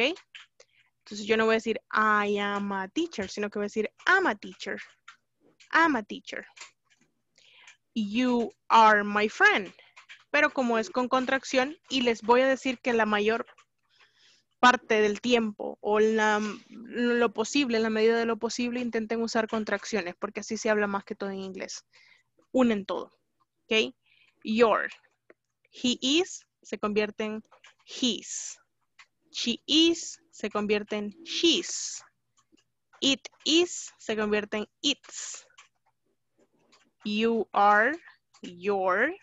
Speaker 1: Entonces yo no voy a decir I am a teacher, sino que voy a decir am a teacher. I'm a teacher. You are my friend. Pero como es con contracción, y les voy a decir que la mayor parte del tiempo o lo posible, en la medida de lo posible, intenten usar contracciones, porque así se habla más que todo en inglés. Unen todo. ¿Ok? Your. He is se convierte en his. She is se convierte en she's. It is se convierte en its. You are, your.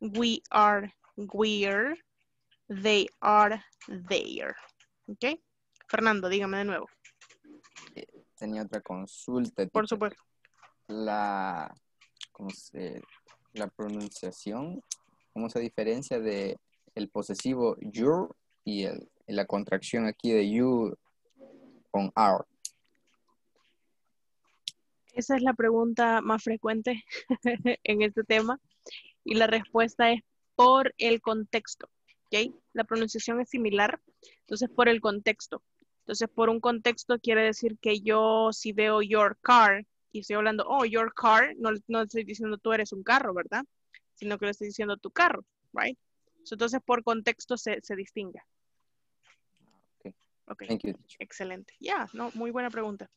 Speaker 1: We are, we're. They are, their. ¿Ok? Fernando, dígame de nuevo.
Speaker 3: Tenía otra consulta.
Speaker 1: Por supuesto.
Speaker 3: La, ¿cómo se, la pronunciación, ¿cómo se diferencia de el posesivo your y el, la contracción aquí de you con our?
Speaker 1: Esa es la pregunta más frecuente (laughs) en este tema y la respuesta es por el contexto. ¿ok? La pronunciación es similar, entonces por el contexto. Entonces por un contexto quiere decir que yo si veo your car y estoy hablando, oh, your car, no, no estoy diciendo tú eres un carro, ¿verdad? Sino que le estoy diciendo tu carro, right? Entonces por contexto se, se distingue. Ok.
Speaker 3: Thank you.
Speaker 1: Excelente. Ya, no, muy buena pregunta.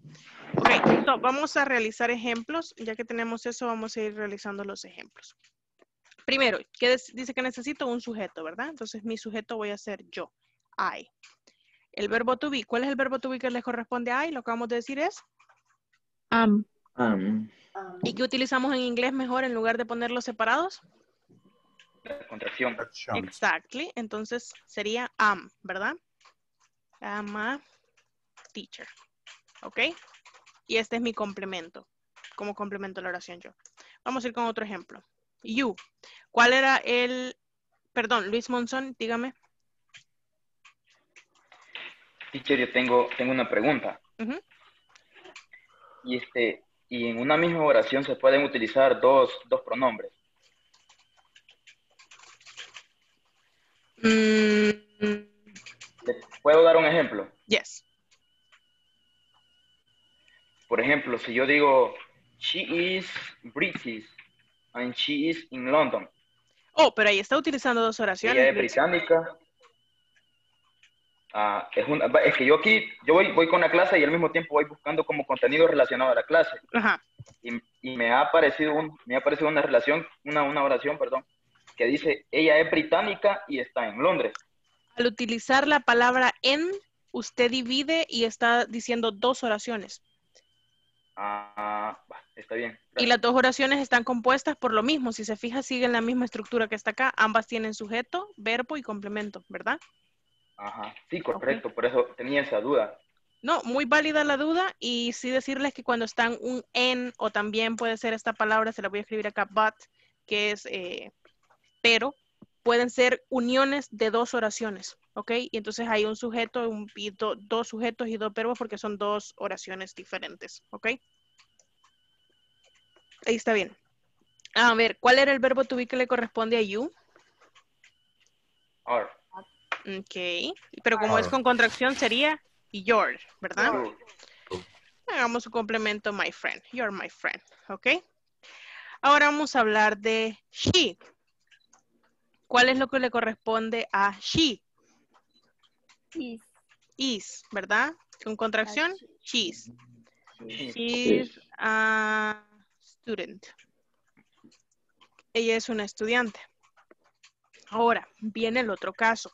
Speaker 1: Ok, so, vamos a realizar ejemplos. Ya que tenemos eso, vamos a ir realizando los ejemplos. Primero, ¿qué des- dice que necesito? Un sujeto, ¿verdad? Entonces, mi sujeto voy a ser yo, I. El verbo to be, ¿cuál es el verbo to be que le corresponde a I? Lo que vamos a decir es,
Speaker 10: Am.
Speaker 14: Am.
Speaker 1: ¿y qué utilizamos en inglés mejor en lugar de ponerlos separados?
Speaker 13: Contracción.
Speaker 1: Exactly. Entonces, sería am, ¿verdad? Am a teacher. ¿Ok? Y este es mi complemento. Como complemento a la oración yo. Vamos a ir con otro ejemplo. You. ¿Cuál era el... Perdón, Luis Monzón, dígame.
Speaker 13: Teacher, yo tengo, tengo una pregunta. Y este, y en una misma oración se pueden utilizar dos, dos pronombres.
Speaker 1: Mm,
Speaker 13: ¿Les ¿Puedo dar un ejemplo?
Speaker 1: yes.
Speaker 13: Por ejemplo, si yo digo, she is British and she is in London.
Speaker 1: Oh, pero ahí está utilizando dos
Speaker 13: Ella
Speaker 1: oraciones.
Speaker 13: es
Speaker 1: Luis.
Speaker 13: británica. Ah, es, una- es que yo aquí, yo voy, voy con la clase y al mismo tiempo voy buscando como contenido relacionado a la clase.
Speaker 1: Ajá.
Speaker 13: Y, y me ha aparecido un, me ha aparecido una relación, una, una oración, perdón, que dice, ella es británica y está en Londres.
Speaker 1: Al utilizar la palabra en, usted divide y está diciendo dos oraciones.
Speaker 13: Ah, está bien.
Speaker 1: Y las dos oraciones están compuestas por lo mismo. Si se fija, siguen la misma estructura que está acá. Ambas tienen sujeto, verbo y complemento, ¿verdad?
Speaker 13: Ajá, sí, correcto, por eso tenía esa duda.
Speaker 1: No, muy válida la duda y sí decirles que cuando están un en o también puede ser esta palabra, se la voy a escribir acá, but, que es eh, pero, pueden ser uniones de dos oraciones, ¿ok? Y entonces hay un sujeto, un, y do- dos sujetos y dos verbos porque son dos oraciones diferentes, ¿ok? Ahí está bien. A ver, ¿cuál era el verbo to be que le corresponde a you?
Speaker 13: Are.
Speaker 1: Ok, pero como es con contracción sería your, ¿verdad?
Speaker 13: Your.
Speaker 1: Hagamos su complemento, my friend. You're my friend, ¿ok? Ahora vamos a hablar de she. ¿Cuál es lo que le corresponde a she?
Speaker 2: Is.
Speaker 1: Is, ¿verdad? Con contracción, she's. She's a student. Ella es una estudiante. Ahora, viene el otro caso.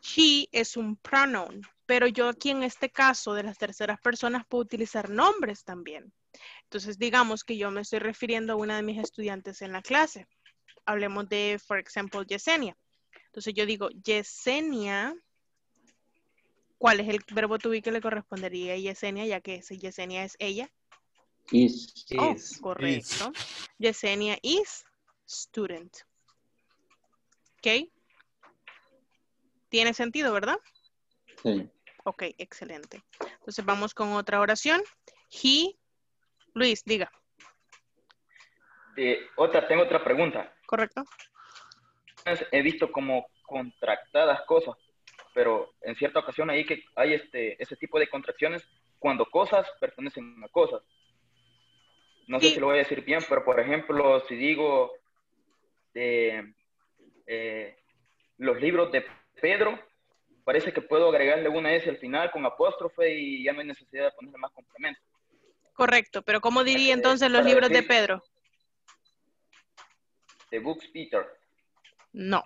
Speaker 1: She es un pronoun, pero yo aquí en este caso de las terceras personas puedo utilizar nombres también. Entonces, digamos que yo me estoy refiriendo a una de mis estudiantes en la clase. Hablemos de, por ejemplo, Yesenia. Entonces yo digo, Yesenia, ¿cuál es el verbo to be que le correspondería a Yesenia, ya que ese Yesenia es ella?
Speaker 14: Is.
Speaker 1: Oh,
Speaker 14: Is.
Speaker 1: correcto. Yesenia is student. ¿Ok? Tiene sentido, ¿verdad?
Speaker 14: Sí.
Speaker 1: Ok, excelente. Entonces vamos con otra oración. He, Luis, diga.
Speaker 13: Eh, otra, tengo otra pregunta.
Speaker 1: ¿Correcto?
Speaker 13: He visto como contractadas cosas, pero en cierta ocasión ahí que hay este, ese tipo de contracciones cuando cosas pertenecen a cosas. No sé si lo voy a decir bien, pero por ejemplo, si digo eh, eh, los libros de Pedro, parece que puedo agregarle una S al final con apóstrofe y ya no hay necesidad de ponerle más complemento.
Speaker 1: Correcto, pero ¿cómo diría entonces los
Speaker 13: para
Speaker 1: libros de Pedro?
Speaker 13: The Books Peter.
Speaker 1: No.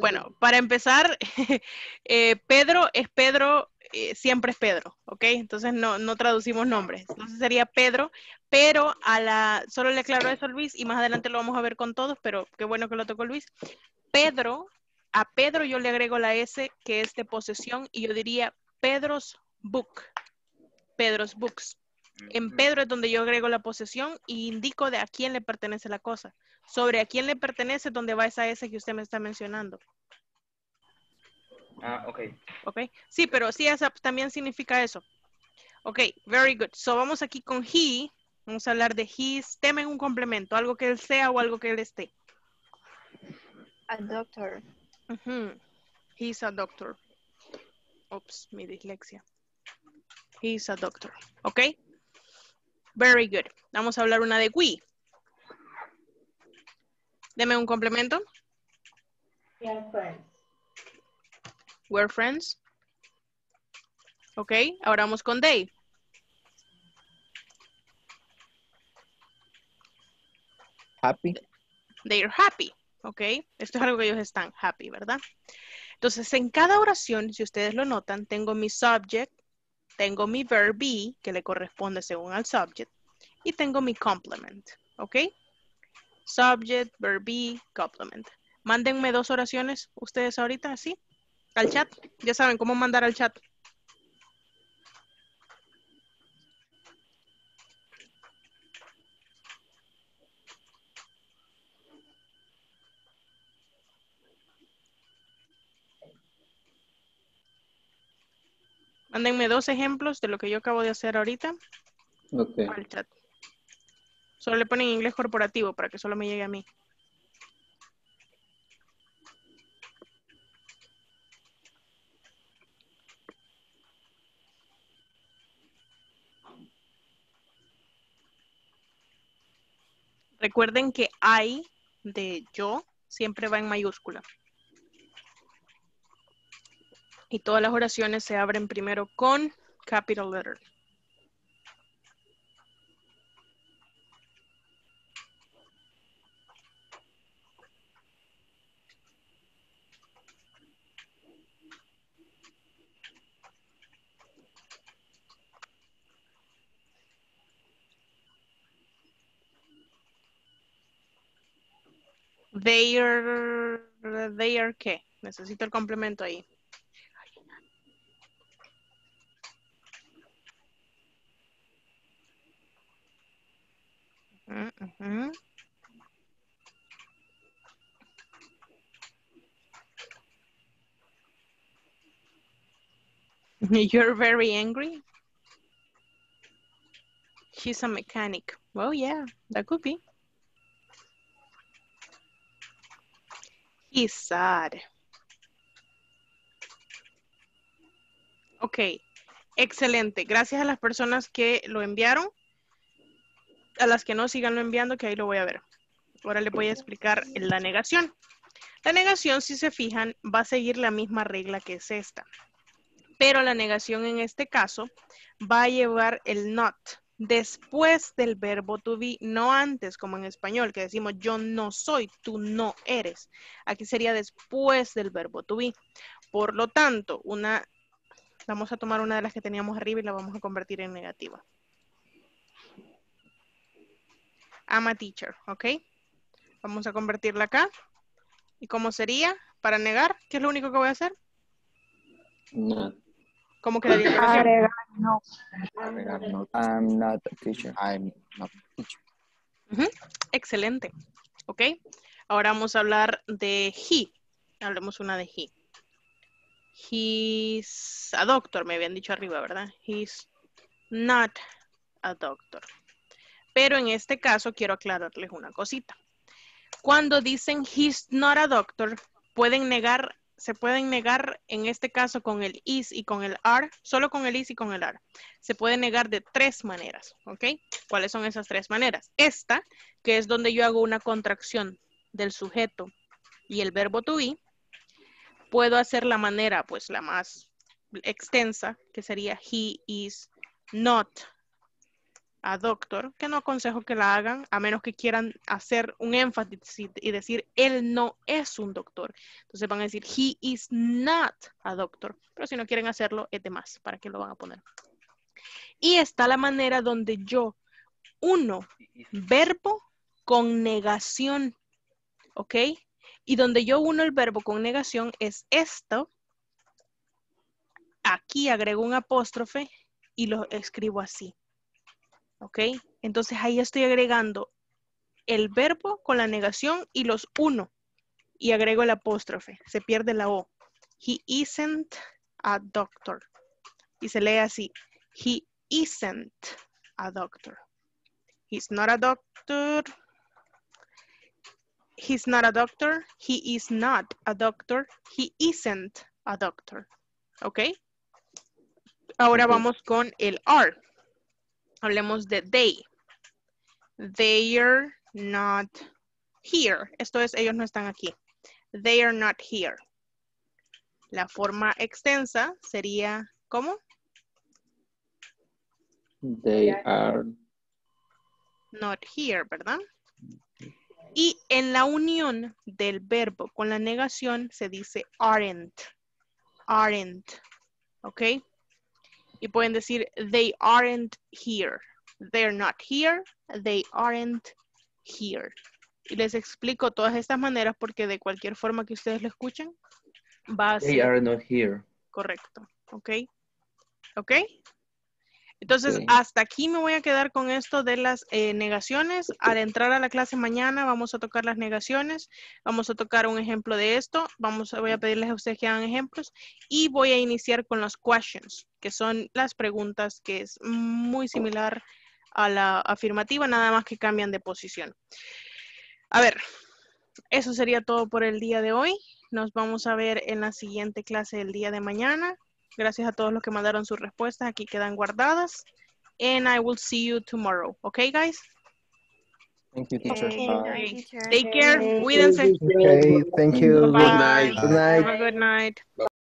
Speaker 1: Bueno, para empezar, (laughs) eh, Pedro es Pedro, eh, siempre es Pedro, ¿ok? Entonces no, no traducimos nombres. Entonces sería Pedro, pero a la, solo le aclaro eso a Luis y más adelante lo vamos a ver con todos, pero qué bueno que lo tocó Luis. Pedro, a Pedro yo le agrego la S que es de posesión y yo diría Pedro's book, Pedro's books. En Pedro es donde yo agrego la posesión y indico de a quién le pertenece la cosa. Sobre a quién le pertenece donde va esa S que usted me está mencionando.
Speaker 13: Ah, ok.
Speaker 1: ¿Ok? Sí, pero sí, esa también significa eso. Ok, very good. So vamos aquí con he. Vamos a hablar de his. Tema en un complemento, algo que él sea o algo que él esté.
Speaker 9: A doctor.
Speaker 1: Ujú. He's a doctor. Oops, mi dislexia. He's a doctor. ¿Ok? Very good. Vamos a hablar una de we. Deme un complemento.
Speaker 8: Yeah, friends.
Speaker 1: We're friends. Ok, ahora vamos con they.
Speaker 3: Happy.
Speaker 1: They're happy. Ok, esto es algo que ellos están happy, ¿verdad? Entonces, en cada oración, si ustedes lo notan, tengo mi subject, tengo mi verb be, que le corresponde según al subject, y tengo mi complement. ¿Ok? Subject, verb be, complement. Mándenme dos oraciones ustedes ahorita, ¿sí? Al chat. Ya saben cómo mandar al chat. Mándenme dos ejemplos de lo que yo acabo de hacer ahorita
Speaker 14: Ok.
Speaker 1: al chat. Solo le ponen inglés corporativo para que solo me llegue a mí. Recuerden que I de yo siempre va en mayúscula. Y todas las oraciones se abren primero con capital letter. They are, they are qué? Necesito el complemento ahí. (laughs) You're very angry. She's a mechanic. Well, yeah, that could be. He's sad. Ok, excelente. Gracias a las personas que lo enviaron. A las que no sigan lo enviando, que ahí lo voy a ver. Ahora les voy a explicar la negación. La negación, si se fijan, va a seguir la misma regla que es esta. Pero la negación en este caso va a llevar el not después del verbo to be, no antes, como en español, que decimos yo no soy, tú no eres. Aquí sería después del verbo to be. Por lo tanto, una, vamos a tomar una de las que teníamos arriba y la vamos a convertir en negativa. I'm a teacher, ¿ok? Vamos a convertirla acá. ¿Y cómo sería? Para negar, ¿qué es lo único que voy a hacer?
Speaker 14: Not.
Speaker 1: ¿Cómo quedaría?
Speaker 2: Agregar no.
Speaker 3: Agregar no.
Speaker 4: I'm not a teacher.
Speaker 3: I'm not a teacher.
Speaker 1: Excelente. ¿Ok? Ahora vamos a hablar de he. Hablemos una de he. He's a doctor, me habían dicho arriba, ¿verdad? He's not a doctor. Pero en este caso quiero aclararles una cosita. Cuando dicen he's not a doctor, pueden negar, se pueden negar en este caso con el is y con el are, solo con el is y con el are. Se puede negar de tres maneras, ¿ok? ¿Cuáles son esas tres maneras? Esta, que es donde yo hago una contracción del sujeto y el verbo to be, puedo hacer la manera, pues la más extensa, que sería he is not a doctor, que no aconsejo que la hagan, a menos que quieran hacer un énfasis y- decir, él no es un doctor. Entonces van a decir, he is not a doctor. Pero si no quieren hacerlo, es de más. ¿Para qué lo van a poner? Y está la manera donde yo uno verbo con negación, ¿ok? Y donde yo uno el verbo con negación es esto. Aquí agrego un apóstrofe y lo escribo así. ¿Ok? Entonces ahí estoy agregando el verbo con la negación y los uno. Y agrego el apóstrofe. Se pierde la O. He isn't a doctor. Y se lee así. He isn't a doctor. He's not a doctor. He's not a doctor. He is not a doctor. He isn't a doctor. ¿Ok? Ahora vamos con el are. Hablemos de they. They're not here. Esto es, ellos no están aquí. They are not here. La forma extensa sería, ¿cómo?
Speaker 14: They are
Speaker 1: Not here, ¿verdad? Y en la unión del verbo con la negación se dice aren't. Aren't. ¿Ok? Y pueden decir they aren't here. They're not here. They aren't here. Y les explico todas estas maneras porque de cualquier forma que ustedes lo escuchen, va a
Speaker 14: they
Speaker 1: ser
Speaker 14: are not here.
Speaker 1: correcto. ¿Ok? ¿Ok? Entonces, hasta aquí me voy a quedar con esto de las eh, negaciones. Al entrar a la clase mañana vamos a tocar las negaciones. Vamos a tocar un ejemplo de esto. Vamos a, voy a pedirles a ustedes que hagan ejemplos. Y voy a iniciar con los questions, que son las preguntas que es muy similar a la afirmativa, nada más que cambian de posición. A ver, eso sería todo por el día de hoy. Nos vamos a ver en la siguiente clase el día de mañana. Gracias a todos los que mandaron sus respuestas. Aquí quedan guardadas. And I will see you tomorrow. Okay, guys?
Speaker 4: Thank you, teacher.
Speaker 1: Okay.
Speaker 4: Bye.
Speaker 1: Take care. Cuídense.
Speaker 7: Okay, thank you.
Speaker 1: Bye.
Speaker 7: Good night.
Speaker 1: Have a good night.